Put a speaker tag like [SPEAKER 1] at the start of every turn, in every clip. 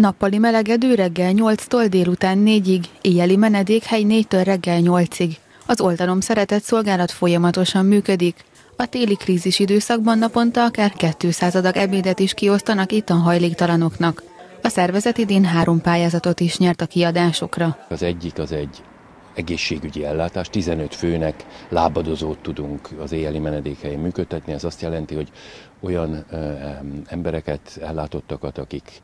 [SPEAKER 1] Nappali melegedő reggel 8-tól délután 4-ig, éjjeli menedékhely 4-től reggel 8-ig. Az oltalom szeretett szolgálat folyamatosan működik. A téli krízis időszakban naponta akár 200 adag ebédet is kiosztanak itt a hajléktalanoknak. A szervezet idén három pályázatot is nyert a kiadásokra.
[SPEAKER 2] Az egyik az egy egészségügyi ellátás. 15 főnek lábadozót tudunk az éjjeli menedékhelyen működtetni. Ez azt jelenti, hogy olyan embereket, ellátottakat, akik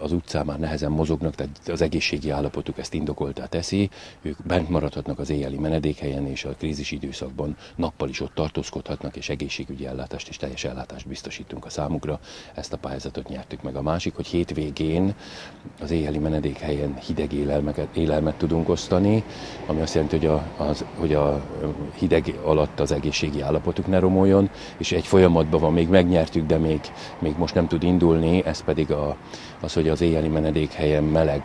[SPEAKER 2] az utcán már nehezen mozognak, tehát az egészségi állapotuk ezt indokoltá teszi, ők bent maradhatnak az éjjeli menedékhelyen, és a krízis időszakban nappal is ott tartózkodhatnak, és egészségügyi ellátást és teljes ellátást biztosítunk a számukra. Ezt a pályázatot nyertük meg. A másik, hogy hétvégén az éjjeli menedékhelyen hideg élelmeket, élelmet tudunk osztani, ami azt jelenti, hogy a, az, hogy a hideg alatt az egészségi állapotuk ne romoljon, és egy folyamatban van, még megnyertük, de még, még most nem tud indulni, ez pedig a, az, hogy az éjjeli menedékhelyen meleg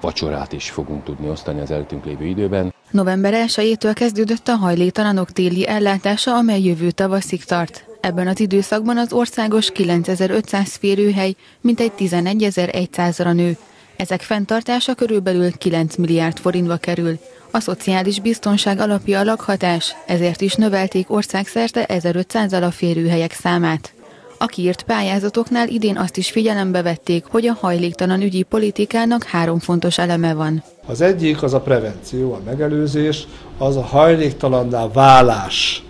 [SPEAKER 2] vacsorát is fogunk tudni osztani az előttünk lévő időben.
[SPEAKER 1] November 1-től kezdődött a hajléktalanok téli ellátása, amely jövő tavaszig tart. Ebben az időszakban az országos 9500 férőhely mintegy 11100-ra nő. Ezek fenntartása körülbelül 9 milliárd forintba kerül. A szociális biztonság alapja a lakhatás, ezért is növelték országszerte 1500 a férőhelyek számát. A kiírt pályázatoknál idén azt is figyelembe vették, hogy a hajléktalan ügyi politikának három fontos eleme van.
[SPEAKER 3] Az egyik az a prevenció, a megelőzés, az a hajléktalanná válásnak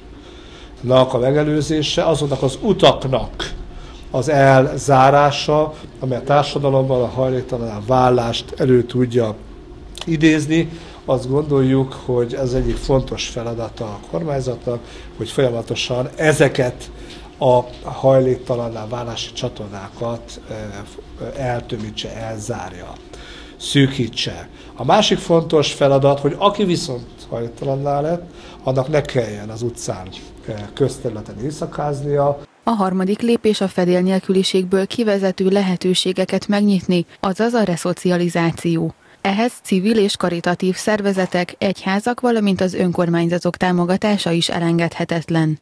[SPEAKER 3] a megelőzése, azoknak az utaknak az elzárása, amely a társadalomban a hajléktalanná válást elő tudja idézni, azt gondoljuk, hogy ez egyik fontos feladata a kormányzatnak, hogy folyamatosan ezeket a hajléktalanná válási csatornákat eltömítse, elzárja, szűkítse. A másik fontos feladat, hogy aki viszont hajléktalanná lett, annak ne kelljen az utcán közterületen éjszakáznia.
[SPEAKER 1] A harmadik lépés a fedél nélküliségből kivezető lehetőségeket megnyitni, azaz a reszocializáció. Ehhez civil és karitatív szervezetek, egyházak, valamint az önkormányzatok támogatása is elengedhetetlen.